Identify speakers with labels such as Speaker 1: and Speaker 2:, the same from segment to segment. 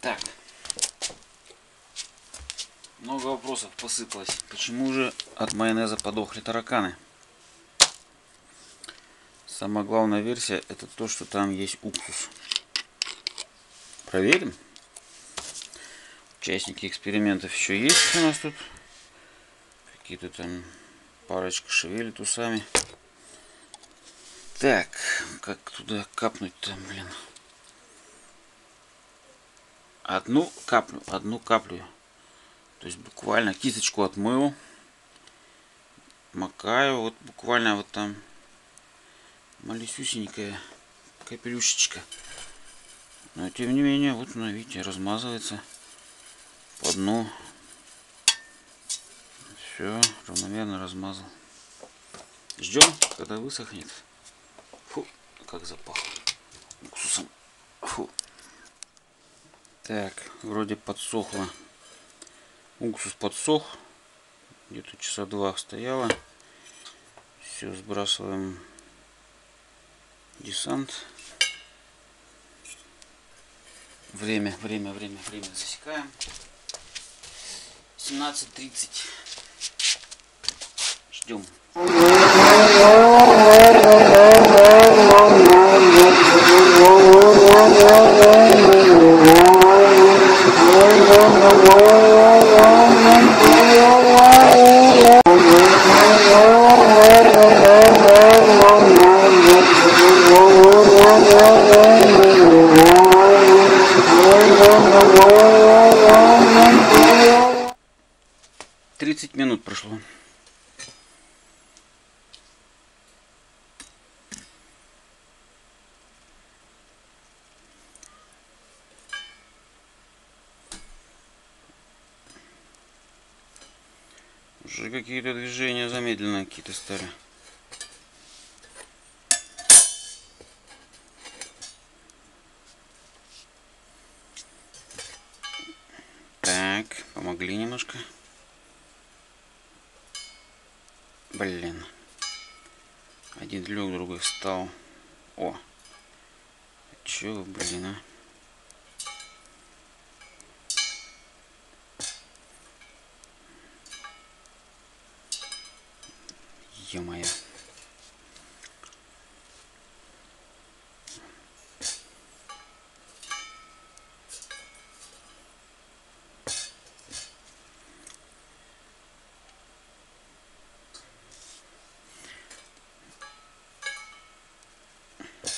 Speaker 1: Так. Много вопросов посыпалось. Почему же от майонеза подохли тараканы? Самая главная версия это то, что там есть уксус. Проверим. Участники экспериментов еще есть у нас тут. Какие-то там парочка шевелит усами. Так, как туда капнуть-то, блин. Одну каплю, одну каплю. То есть буквально кисточку отмыл. Макаю, вот буквально вот там малюсюсенькая капелюшечка. Но тем не менее, вот она, видите, размазывается по дну. Все, равномерно размазал. Ждем, когда высохнет. Фу, как запахло уксусом. Фу. Так, вроде подсохло. Уксус подсох. Где-то часа два стояло. Все, сбрасываем десант. Время, время, время, время засекаем. 17.30. Ждем. Тридцать минут прошло. Уже какие-то движения замедленные какие-то стали. Так, помогли немножко. Блин. Один лег, другой встал. О. Чё, блин, а? Ё-моё.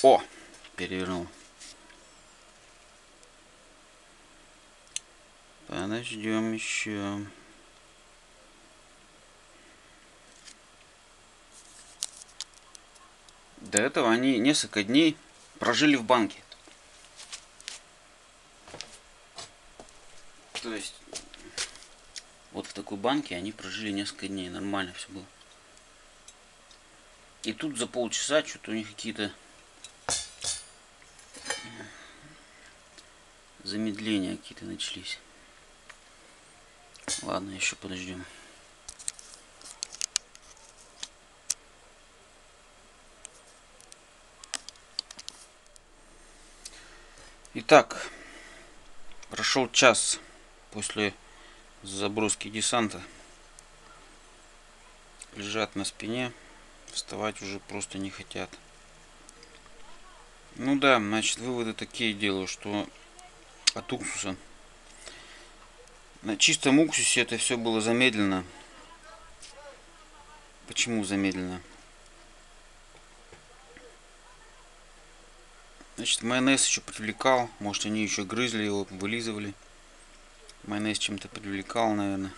Speaker 1: О, перевернул. Подождем еще. До этого они несколько дней прожили в банке. То есть, вот в такой банке они прожили несколько дней. Нормально все было. И тут за полчаса что-то у них какие-то замедления какие-то начались. Ладно, еще подождем. Итак, прошел час после заброски десанта. Лежат на спине, вставать уже просто не хотят. Ну да, значит, выводы такие делаю, что от уксуса. На чистом уксусе это все было замедлено. Почему замедлено? Значит, майонез еще привлекал. Может, они еще грызли его, вылизывали. Майонез чем-то привлекал, наверное.